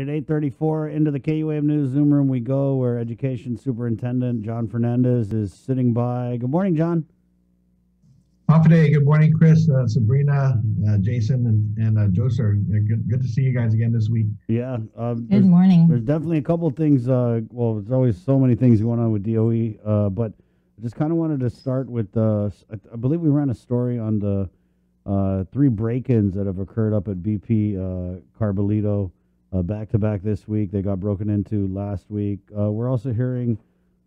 At 8:34 into the KUAM News Zoom room we go, where Education Superintendent Jon Fernandez is sitting by. Good morning, Jon. Off day. Good morning, Chris, uh, Sabrina, uh, Jason, and, and uh, Joser. Good, good to see you guys again this week. Yeah. Um, Good morning. there's definitely a couple things. Uh, well, there's always so many things going on with DOE, uh, but I just kind of wanted to start with. Uh, s- I, I believe we ran a story on the uh, three break-ins that have occurred up at BP uh, Uh, back-to-back this week. They got broken into last week. Uh, we're also hearing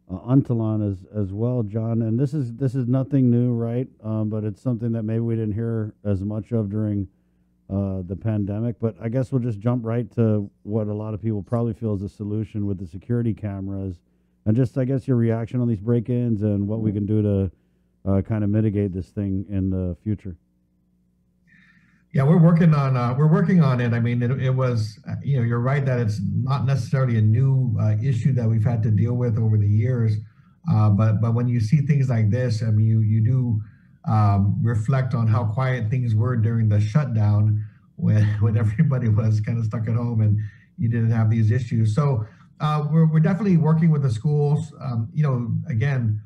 uh, as as well, Jon. And this is this is nothing new, right? Um, but it's something that maybe we didn't hear as much of during uh, the pandemic. But I guess we'll just jump right to what a lot of people probably feel is the solution with the security cameras, and just I guess your reaction on these break-ins and what we can do to uh, kind of mitigate this thing in the future. Yeah, we're working on uh, we're working on it. I mean, it, it was uh, you know you're right that it's not necessarily a new uh, issue that we've had to deal with over the years, uh, but but when you see things like this, I mean, you you do um, reflect on how quiet things were during the shutdown when when everybody was kind of stuck at home and you didn't have these issues. So uh, we're we're definitely working with the schools. Um, you know, again.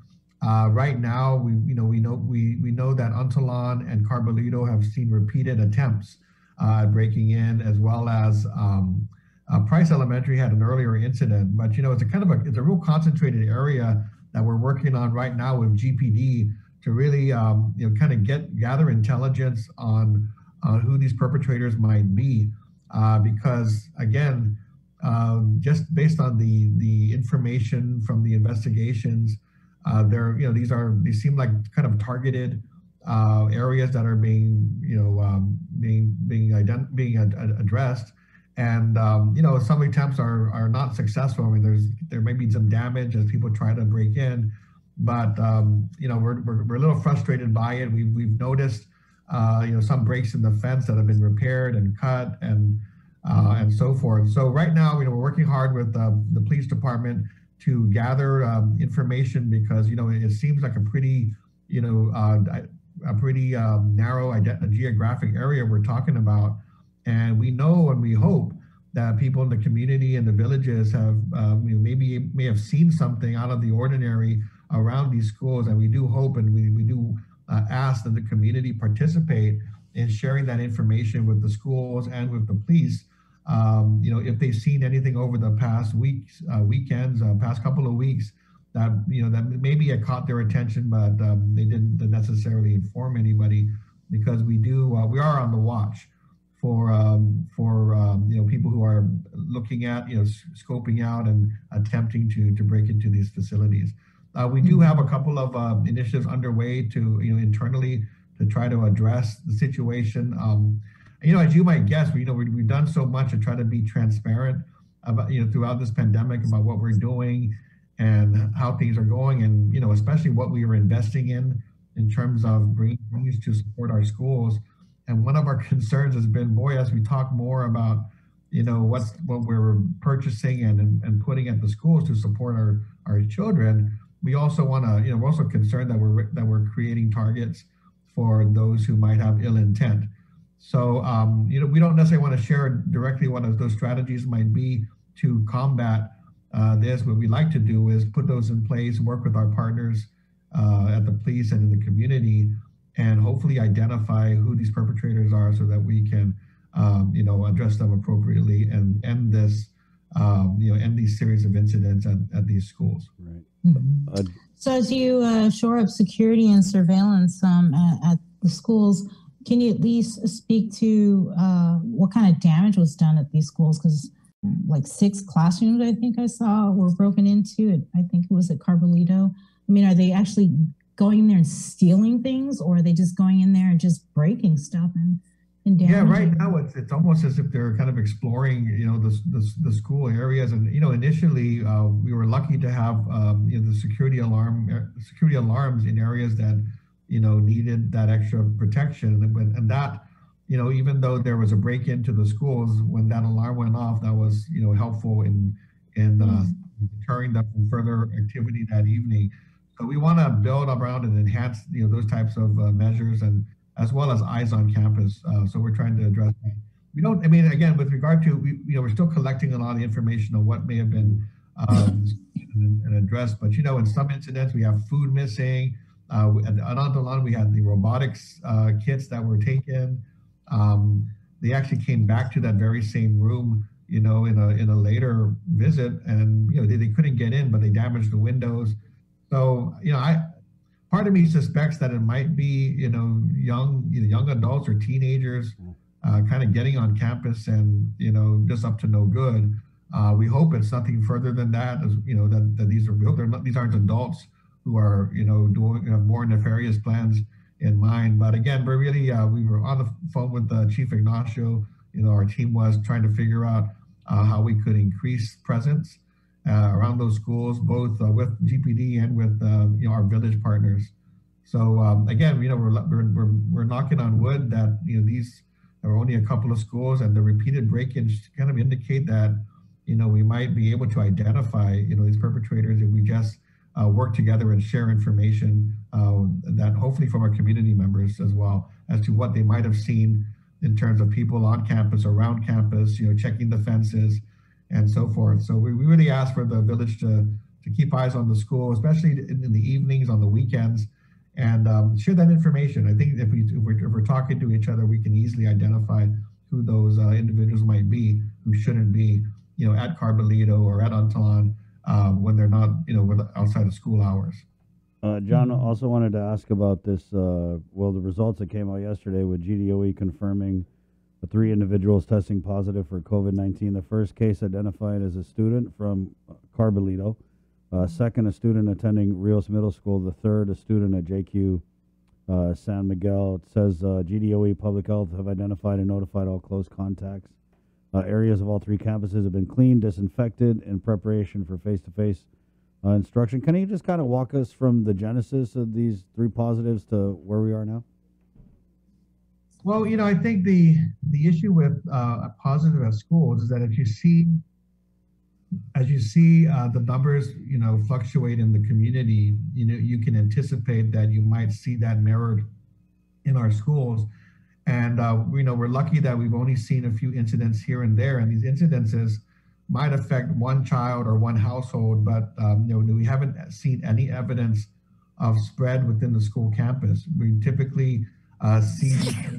Uh, right now, we you know we know we we know that Untalan and Carbullido have seen repeated attempts uh, at breaking in, as well as um, uh, Price Elementary had an earlier incident. But you know, it's a kind of a it's a real concentrated area that we're working on right now with GPD to really um, you know kind of get gather intelligence on on who these perpetrators might be, uh, because again, um, just based on the the information from the investigations. Uh, you know, these are, these seem like kind of targeted uh, areas that are being, you know, um, being being ident- being ad- ad- addressed, and um, you know, some attempts are are not successful. I mean, there's there may be some damage as people try to break in, but um, you know, we're, we're we're a little frustrated by it. We've we've noticed, uh, you know, some breaks in the fence that have been repaired and cut and uh, and so forth. So right now, you know, we're working hard with um, the police department to gather um, information because you know it, seems like a pretty you know uh, a pretty um, narrow geographic area we're talking about. And we know and we hope that people in the community and the villages have um, you know, maybe may have seen something out of the ordinary around these schools. And we do hope and we, we do uh, ask that the community participate in sharing that information with the schools and with the police um, you know, if they've seen anything over the past weeks, uh, weekends, uh, past couple of weeks, that you know that maybe it caught their attention, but um, they didn't necessarily inform anybody because we do uh, we are on the watch for um, for um, you know people who are looking at you know scoping out and attempting to to break into these facilities. Uh, we do have a couple of uh, initiatives underway to you know internally to try to address the situation. Um, you know, as you might guess, we, you know, we, we've done so much to try to be transparent about, you know, throughout this pandemic about what we're doing and how things are going, and you know, especially what we are investing in in terms of bringing things to support our schools. And one of our concerns has been, boy, as we talk more about, you know, what's what we're purchasing and and, and putting at the schools to support our our children, we also want to, you know, we're also concerned that we're that we're creating targets for those who might have ill intent. So, um, you know, we don't necessarily want to share directly what those strategies might be to combat uh, this. What we like to do is put those in place, work with our partners uh, at the police and in the community, and hopefully identify who these perpetrators are so that we can, um, you know, address them appropriately and end this, um, you know, end these series of incidents at, at these schools. Right. Mhm. Uh, So as you uh, shore up security and surveillance um, at, at the schools, can you at least speak to uh, what kind of damage was done at these schools? Because like six classrooms, I think I saw, were broken into. It, I think it was at Carbullido. I mean, are they actually going in there and stealing things, or are they just going in there and just breaking stuff and and Yeah, right now it's it's almost as if they're kind of exploring, you know, the the, the school areas, and you know, initially uh, we were lucky to have um, you know the security alarm uh, security alarms in areas that you know needed that extra protection, and when and that you know even though there was a break into the schools, when that alarm went off, that was you know helpful in in uh, deterring them from further activity that evening. So we want to build around and enhance you know those types of uh, measures and as well as eyes on campus. Uh, so we're trying to address that. we don't. I mean, again, with regard to we, you know, we're still collecting a lot of information on what may have been um, and addressed. But you know, in some incidents, we have food missing. Uh, at Adantalan, we had the robotics uh, kits that were taken. Um, they actually came back to that very same room, you know, in a in a later visit, and you know, they, they couldn't get in, but they damaged the windows. So you know, I part of me suspects that it might be you know young you know, young adults or teenagers uh, kind of getting on campus and you know just up to no good. Uh, we hope it's nothing further than that. As you know that, that these are they're not, these aren't adults who are you know doing have more nefarious plans in mind. But again, we're really uh, we were on the phone with uh, Chief Ignacio. You know, our team was trying to figure out uh, how we could increase presence uh, around those schools, both uh, with GPD and with uh, you know our village partners. So um, again, you know, we're, we're we're we're knocking on wood that you know these there are only a couple of schools, and the repeated break-ins kind of indicate that you know we might be able to identify you know these perpetrators if we just uh, work together and share information uh, that hopefully from our community members as well as to what they might have seen in terms of people on campus, around campus, you know, checking the fences and so forth. So we, we really ask for the village to, to keep eyes on the school, especially in, in the evenings, on the weekends, and um, share that information. I think if, we, if we're, if we're talking to each other, we can easily identify who those uh, individuals might be who shouldn't be, you know, at Carbullido or at Untalan um, when they're not, you know, outside of school hours. Uh, Jon also wanted to ask about this. Uh, well, the results that came out yesterday with GDOE confirming the three individuals testing positive for COVID 19. The first case identified as a student from uh, Carbullido. Uh, second, a student attending Rios Middle School. The third, a student at JQ uh, San Miguel. It says uh, GDOE Public Health have identified and notified all close contacts. Uh, areas of all three campuses have been cleaned, disinfected in preparation for face to face instruction. Can you just kind of walk us from the genesis of these three positives to where we are now? Well, you know, I think the the issue with uh, a positive at schools is that if you see as you see uh, the numbers, you know, fluctuate in the community, you know, you can anticipate that you might see that mirrored in our schools. And uh, you know, we're lucky that we've only seen a few incidents here and there, and these incidences might affect one child or one household, but um, you know, we haven't seen any evidence of spread within the school campus. We typically uh, see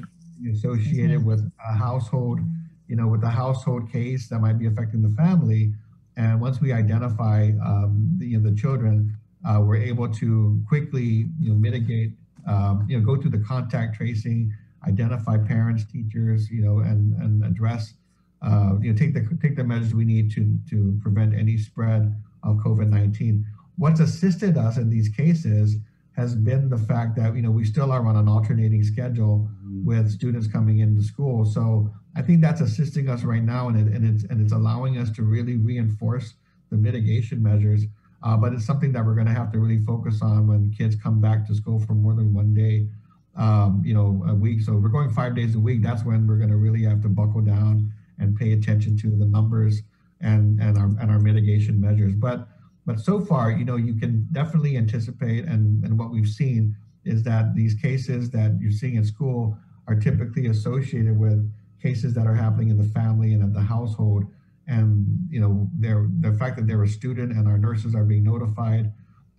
associated with a household, you know, with a household case that might be affecting the family. And once we identify um, the, you know, the children, uh, we're able to quickly, you know, mitigate, um, you know, go through the contact tracing, identify parents, teachers, you know, and, and address, uh, you know, take the, take the measures we need to, to prevent any spread of COVID-19. What's assisted us in these cases has been the fact that, you know, we still are on an alternating schedule mm-hmm. with students coming into school. So I think that's assisting us right now and, it, and, it's, and it's allowing us to really reinforce the mitigation measures. Uh, but it's something that we're going to have to really focus on when kids come back to school for more than one day um, you know, a week. So we're going five days a week. That's when we're going to really have to buckle down and pay attention to the numbers and and our and our mitigation measures. But but so far, you know, you can definitely anticipate, and and what we've seen is that these cases that you're seeing in school are typically associated with cases that are happening in the family and at the household. And you know, the fact that they're a student and our nurses are being notified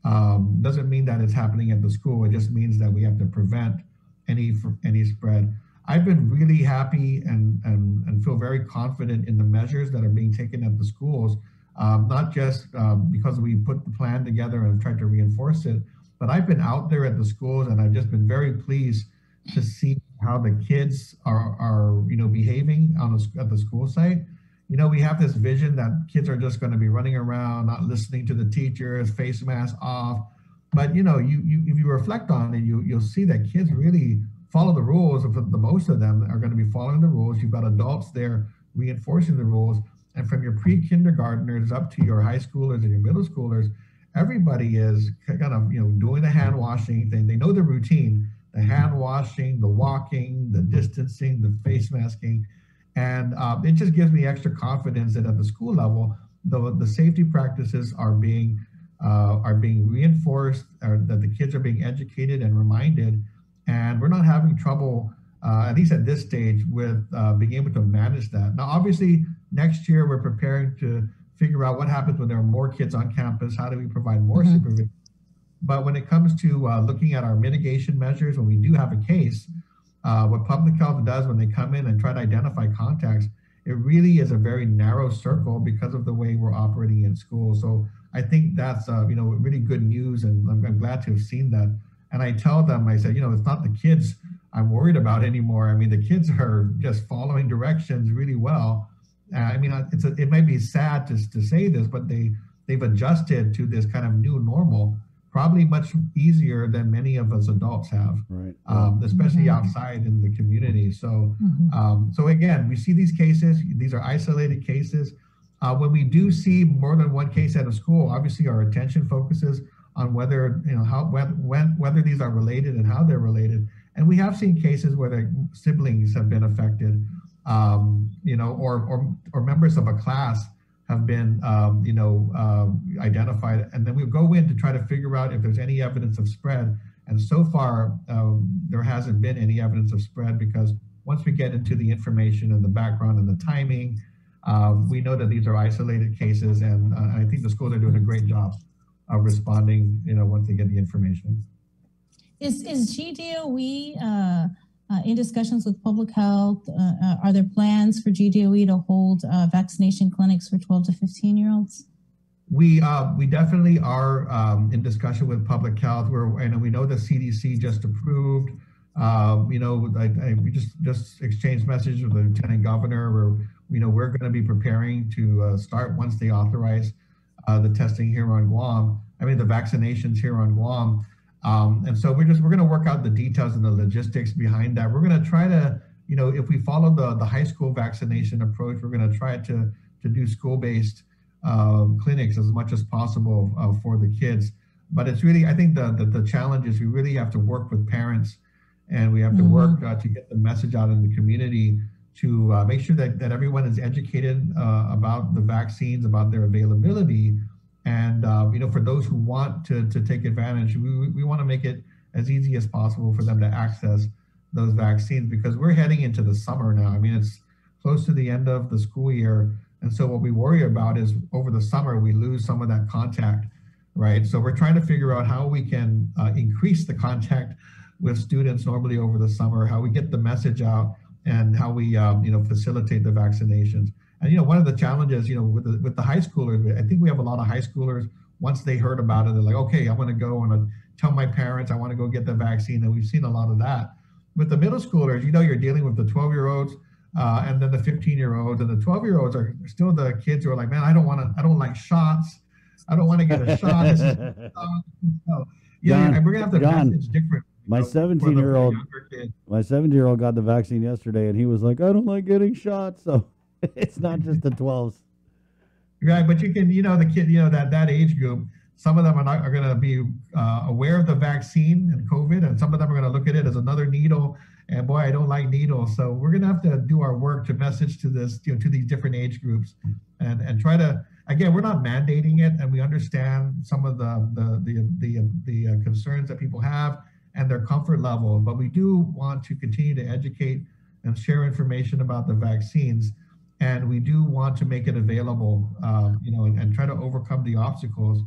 um, doesn't mean that it's happening at the school. It just means that we have to prevent any any spread. I've been really happy and, and, and feel very confident in the measures that are being taken at the schools, um, not just um, because we put the plan together and tried to reinforce it, but I've been out there at the schools and I've just been very pleased to see how the kids are, are you know, behaving on a, at the school site. You know, we have this vision that kids are just going to be running around, not listening to the teachers, face masks off. But you know, you, you if you reflect on it, you you'll see that kids really follow the rules. The most of them are going to be following the rules. You've got adults there reinforcing the rules. And from your pre-kindergartners up to your high schoolers and your middle schoolers, everybody is kind of you know doing the hand washing thing. They know the routine: the hand washing, the walking, the distancing, the face masking, and uh, it just gives me extra confidence that at the school level, the the safety practices are being uh, are being reinforced, or that the kids are being educated and reminded and we're not having trouble uh, at least at this stage, with uh, being able to manage that. Now, obviously, next year we're preparing to figure out what happens when there are more kids on campus. How do we provide more Mhm. supervision? But when it comes to uh, looking at our mitigation measures, when we do have a case, uh, what public health does when they come in and try to identify contacts, it really is a very narrow circle because of the way we're operating in school. So I think that's uh, you know really good news, and I'm, I'm glad to have seen that. And I tell them, I said, you know, it's not the kids I'm worried about anymore. I mean, the kids are just following directions really well. Uh, I mean, it's a, it might be sad to, to say this, but they they've adjusted to this kind of new normal probably much easier than many of us adults have, Right. um, especially Mhm. outside in the community. So, Mhm. um, so again, we see these cases. These are isolated cases. Uh, when we do see more than one case at a school, obviously our attention focuses on whether you know how when, when whether these are related and how they're related. And we have seen cases where the siblings have been affected, um, you know, or or or members of a class have been, um, you know, um, identified, and then we go in to try to figure out if there's any evidence of spread. And so far, um, there hasn't been any evidence of spread because once we get into the information and the background and the timing, um, we know that these are isolated cases, and uh, I think the schools are doing a great job of responding. You know, once they get the information. Is is GDOE uh, uh, in discussions with public health? Uh, uh, are there plans for GDOE to hold uh, vaccination clinics for 12 to 15 year olds? We uh, we definitely are um, in discussion with public health. We're and we know the CDC just approved. Um, you know, I, I, we just just exchanged messages with the lieutenant governor. Where you know we're going to be preparing to uh, start once they authorize uh, the testing here on Guam. I mean the vaccinations here on Guam. Um, and so we're just we're going to work out the details and the logistics behind that. We're going to try to you know if we follow the the high school vaccination approach, we're going to try to to do school based uh, clinics as much as possible uh, for the kids. But it's really, I think the, the, the challenge is we really have to work with parents and we have to Mhm. work uh, to get the message out in the community to uh, make sure that, that everyone is educated uh, about the vaccines, about their availability. And, uh, you know, for those who want to, to take advantage, we, we- want to make it as easy as possible for them to access those vaccines because we're heading into the summer now. I mean, it's close to the end of the school year. And so what we worry about is over the summer, we lose some of that contact, right? So we're trying to figure out how we can uh, increase the contact with students normally over the summer, how we get the message out and how we, um, you know, facilitate the vaccinations. And, you know, one of the challenges, you know, with the, with the high schoolers, I think we have a lot of high schoolers, once they heard about it, they're like, okay, I want to go and tell my parents, I want to go get the vaccine. And we've seen a lot of that. With the middle schoolers, you know, you're dealing with the 12 year olds uh, and then the 15 year olds and the 12 year olds are still the kids who are like, man, I don't want to, I don't like shots. I don't want to get a shot. So, yeah, Jon, and we're gonna have to Jon, message different. My you know, for the- 17 year old, for the younger kids. my 17 year old got the vaccine yesterday, and he was like, "I don't like getting shots." So it's not just the 12s. Right, but you can, you know, the kid, you know, that that age group, some of them are not are going to be uh, aware of the vaccine and COVID, and some of them are going to look at it as another needle. And boy, I don't like needles, so we're going to have to do our work to message to this, you know, to these different age groups, and and try to. Again, we're not mandating it, and we understand some of the the the the, the uh, concerns that people have and their comfort level, but we do want to continue to educate and share information about the vaccines and we do want to make it available, um, you know, and, and, try to overcome the obstacles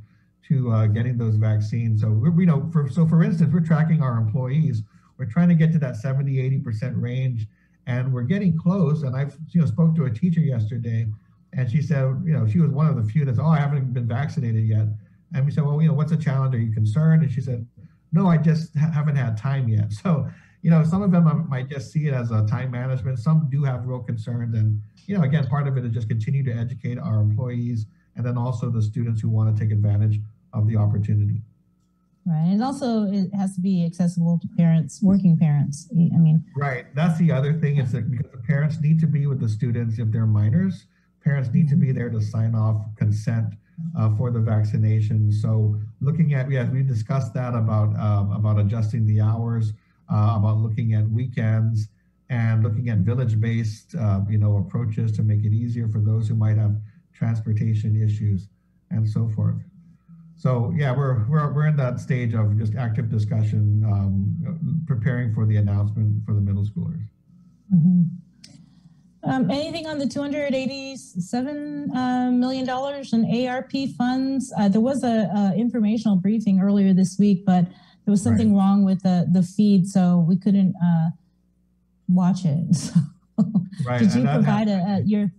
to uh, getting those vaccines. So, we're, you know, for, so for instance, we're tracking our employees. We're trying to get to that 70, 80% range, and we're getting close. And I've, you know, spoke to a teacher yesterday, and she said, you know, she was one of the few that's, oh, I haven't been vaccinated yet. And we said, well, you know, what's the challenge? Are you concerned? And she said, no, I just ha- haven't had time yet. So, you know, some of them might just see it as a time management. Some do have real concerns. And, you know, again, part of it is just continue to educate our employees and then also the students who want to take advantage of the opportunity. Right. And also, it has to be accessible to parents, working parents. I mean, right. That's the other thing is that because the parents need to be with the students if they're minors, parents need to be mm-hmm. there to sign off consent uh, for the vaccination. So looking at, yes, we discussed that about um, about adjusting the hours, uh, about looking at weekends, and looking at village-based, uh, you know, approaches to make it easier for those who might have transportation issues and so forth. So yeah, we're we're we're in that stage of just active discussion, um, preparing for the announcement for the middle schoolers. Mhm. Um, anything on the two hundred eighty-seven uh, million dollars in ARP funds? Uh, there was a, a informational briefing earlier this week, but there was something wrong with the the feed, so we couldn't uh, watch it. So, Right. did you provide a, a, your?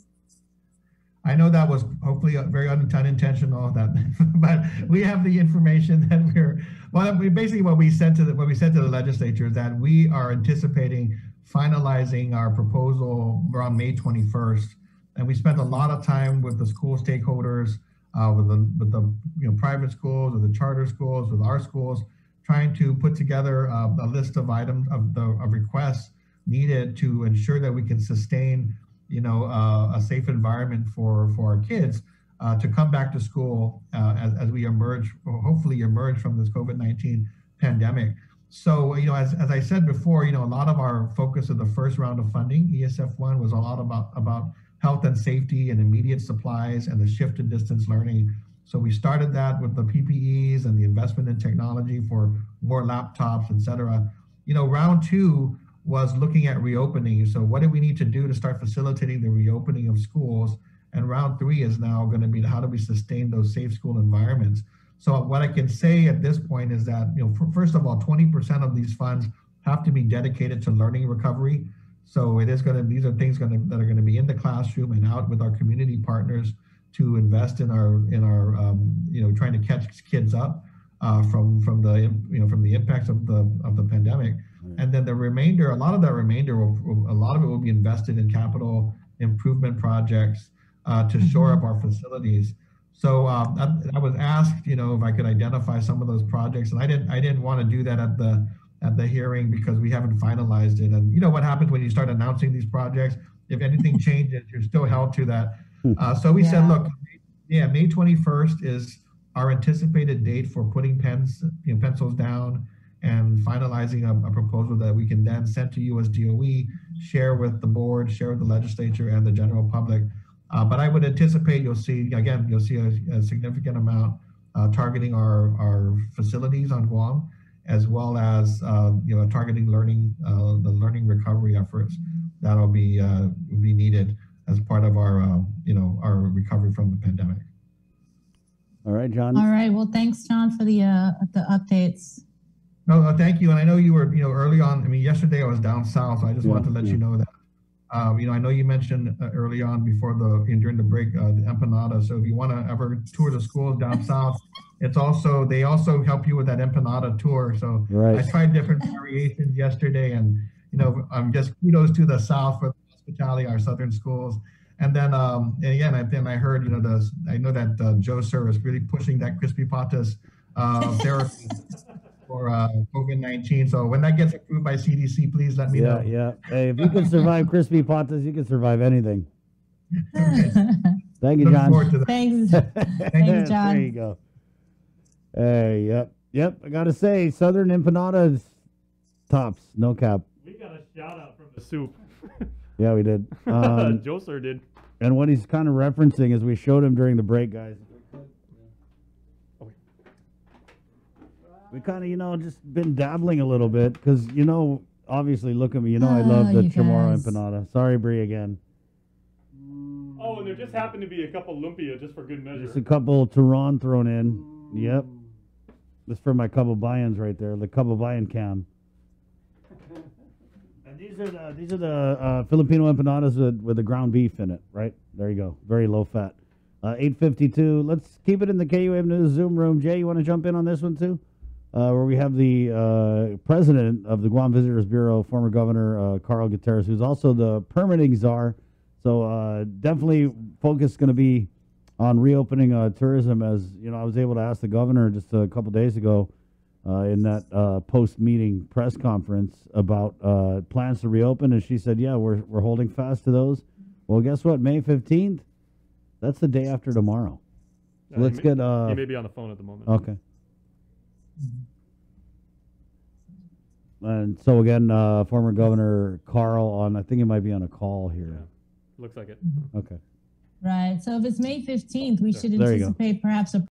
I know that was hopefully very un- unintentional. That, but we have the information that we're well. We basically what we said to the what we said to the legislature is that we are anticipating finalizing our proposal around May 21st, and we spent a lot of time with the school stakeholders, uh, with the with the you know private schools, with the charter schools, with our schools, trying to put together uh, a list of items of the of requests needed to ensure that we can sustain you know, uh, a safe environment for for our kids uh, to come back to school uh, as, as we emerge, hopefully emerge from this COVID-19 pandemic. So, you know, as, as I said before, you know, a lot of our focus of the first round of funding, ESF one, was a lot about about health and safety and immediate supplies and the shift to distance learning. So we started that with the PPEs and the investment in technology for more laptops, et cetera. You know, round two was looking at reopening. So what do we need to do to start facilitating the reopening of schools? And round three is now going to be how do we sustain those safe school environments? So what I can say at this point is that, you know, first of all, 20% of these funds have to be dedicated to learning recovery. So it is going to, these are things going to, that are going to be in the classroom and out with our community partners to invest in our, in our, um, you know, trying to catch kids up uh, from, from the, you know, from the impacts of the, of the pandemic. And then the remainder, a lot of that remainder, will, will- a lot of it will be invested in capital improvement projects uh, to shore up our facilities. So um, I, I was asked, you know, if I could identify some of those projects, and I didn't, I didn't want to do that at the at the hearing because we haven't finalized it. And you know what happens when you start announcing these projects? If anything changes, you're still held to that. Uh, so we said, look, yeah, May 21st is our anticipated date for putting pens, you know, pencils down and finalizing a, a proposal that we can then send to you as DOE, share with the board, share with the legislature and the general public. Uh, but I would anticipate you'll see, again, you'll see a, a significant amount uh, targeting our, our facilities on Guam, as well as, uh, you know, targeting learning, uh, the learning recovery efforts that'll be, uh, be needed as part of our, uh, you know, our recovery from the pandemic. All right, Jon. All right. Well, thanks, Jon, for the uh, the updates. No, no, thank you. And I know you were, you know, early on, I mean, yesterday I was down south, so I just Yeah, wanted to let yeah. you know that. Um, you know, I know you mentioned uh, early on before the, in- during the break, uh, the empanada. So if you want to ever tour the schools down south, it's also, they also help you with that empanada tour. So I tried different variations yesterday and, you know, I'm just kudos to the South for the hospitality, our Southern schools. And then, um, and again, I then I heard, you know, the, I know that uh, Joe Sir is really pushing that crispy patas, uh, therapy for, uh, COVID-19. So when that gets approved by CDC, please let me Yeah, know. yeah. Hey, if you can survive crispy patas, you can survive anything. Thank you, Jon. forward to that. thanks. There you go. Hey, yep, yep. I gotta say, Southern empanadas, tops, no cap. We got a shout out from the soup. Yeah, we did. Um, Joe Sir did. and what he's kind of referencing is we showed him during the break, guys. We kind of, you know, just been dabbling a little bit because, you know, obviously, look at me. You know, I love Oh, the you Chamorro guys. empanada. Sorry, Brie, again. Oh, and there just happened to be a couple lumpia just for good measure. Just a couple turon thrown in. Yep. This for my Kababayan right there, the Kababayan cam. And these are the these are the uh, Filipino empanadas with, with the ground beef in it, right? There you go, very low fat. Uh, 852. Let's keep it in the KUAM News Zoom room. Jay, you want to jump in on this one too? Uh, where we have the uh, president of the Guam Visitors Bureau, former Governor uh, Carl Gutierrez, who's also the permitting czar. So uh, definitely focus going to be on reopening uh, tourism. As you know, I was able to ask the governor just a couple days ago uh, in that uh, post-meeting press conference about uh, plans to reopen, and she said, "Yeah, we're we're holding fast to those." Well, guess what? May fifteenth. That's the day after tomorrow. So Uh, let's may, get uh, He may be on the phone at the moment. Okay. And so again, uh, former Governor Carl on, I think he might be on a call here. Looks like it. Okay. Right. So if it's May 15th, we should There you go. anticipate perhaps a